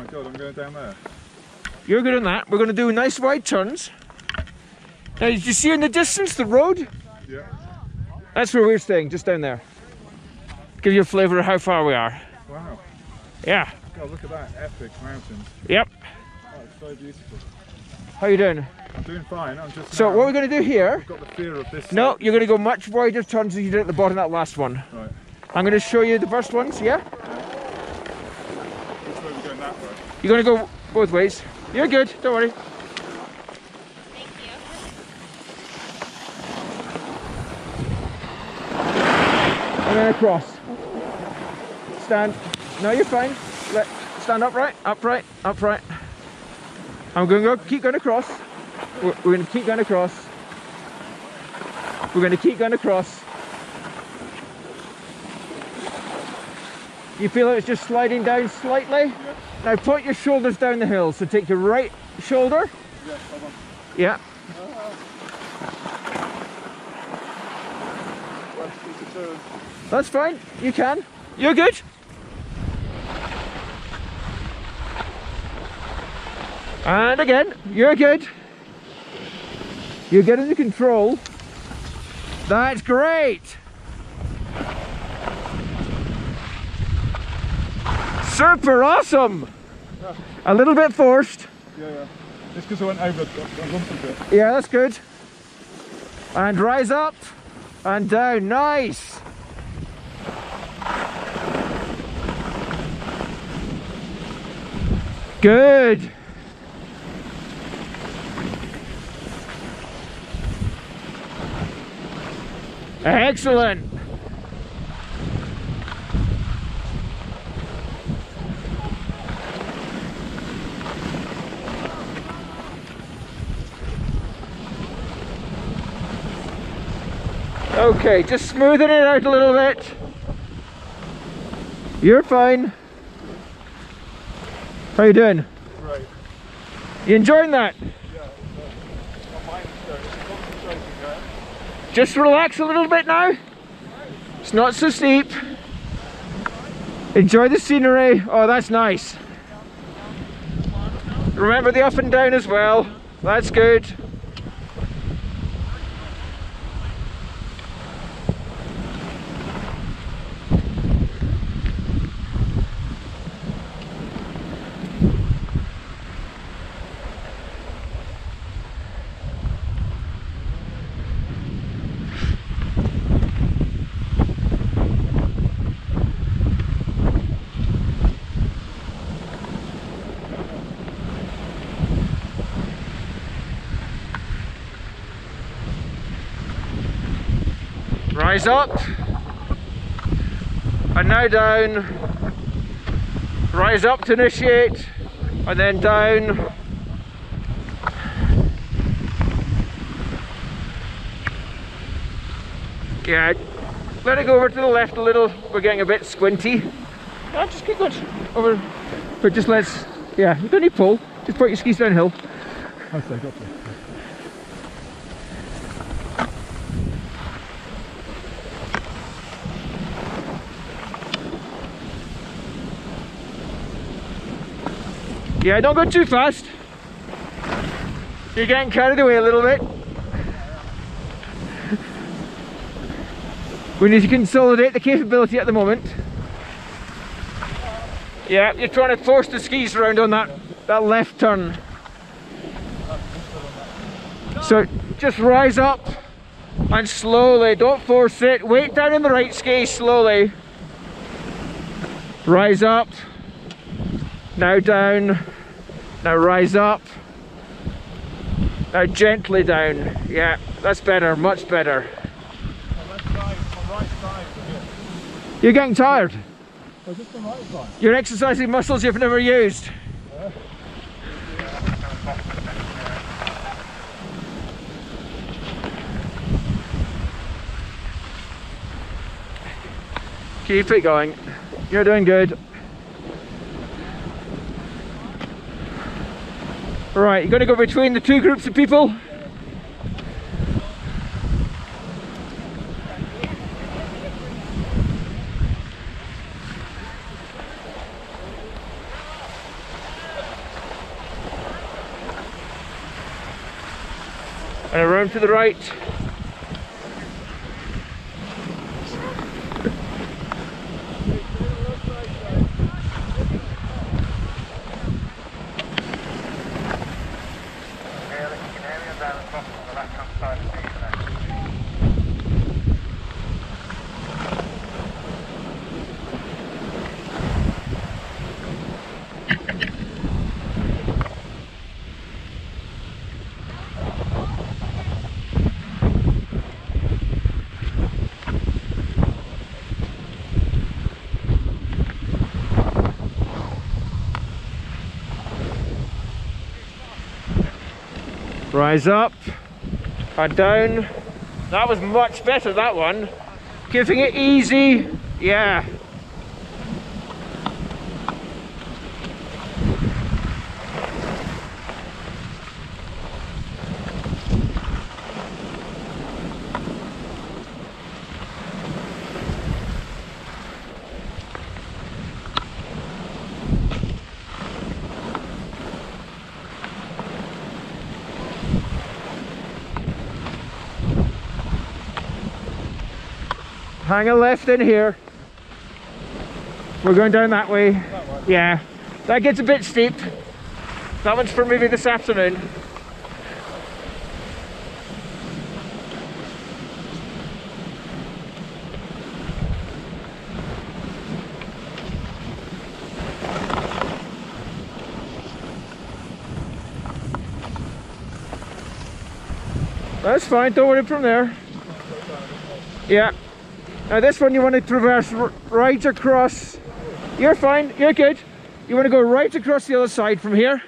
my god, I'm going down there. You're good on that. We're going to do nice wide turns. Now, did you see in the distance the road? Yeah. That's where we're staying, just down there. Give you a flavour of how far we are. Wow. Yeah. God, look at that. Epic mountains. Yep. Oh, it's so beautiful. How are you doing? I'm doing fine. I'm just. So now- what we're going to do here? I've got the fear of this. No, you're going to go much wider turns than you did at the bottom of that last one. Right. I'm going to show you the first ones. Yeah. Which way are we going that way? You're to go both ways. You're good. Don't worry. And then across. Stand. No, you're fine. Let stand upright, upright, upright. I'm going to go. Keep going across. We're, we're going to keep going across. We're going to keep going across. You feel it? it's just sliding down slightly? Now point your shoulders down the hill. So take your right shoulder. Yeah. Yeah. Well, it's a turn. That's fine. You can. You're good. And again, you're good. You're getting the control. That's great. Super awesome. A little bit forced. Yeah, yeah. It's because I went over the the lump a bit. Yeah, that's good. And rise up and down. Nice. Good. Excellent. Okay, just smoothing it out a little bit. You're fine. How you doing? Right. You enjoying that? Yeah. My mind's going. It's concentrating there. Just relax a little bit now. It's not so steep. Enjoy the scenery. Oh, that's nice. Remember the up and down as well. That's good. Rise up. And now down. Rise up to initiate. And then down. Yeah, let it go over to the left a little. We're getting a bit squinty. No, just keep going over. But just let's, yeah, you don't need pull. Just put your skis downhill. Okay, got Yeah, don't go too fast. You're getting carried away a little bit. We need to consolidate the capability at the moment. Yeah, you're trying to force the skis around on that, that left turn. So just rise up and slowly, don't force it. Weight down in the right ski slowly. Rise up. Now down. Now rise up. Now gently down. Yeah, that's better, much better. You're getting tired. You're exercising muscles you've never used. Keep it going. You're doing good. Right, you're going to go between the two groups of people. Uh, and around to the right. Rise up and down. That was much better, that one. Giving it easy. Yeah. Hang a left in here. We're going down that way. Yeah. That gets a bit steep. That one's for maybe this afternoon. That's fine, don't worry from there. Yeah. Now this one you want to traverse right across. You're fine, you're good. You want to go right across the other side from here.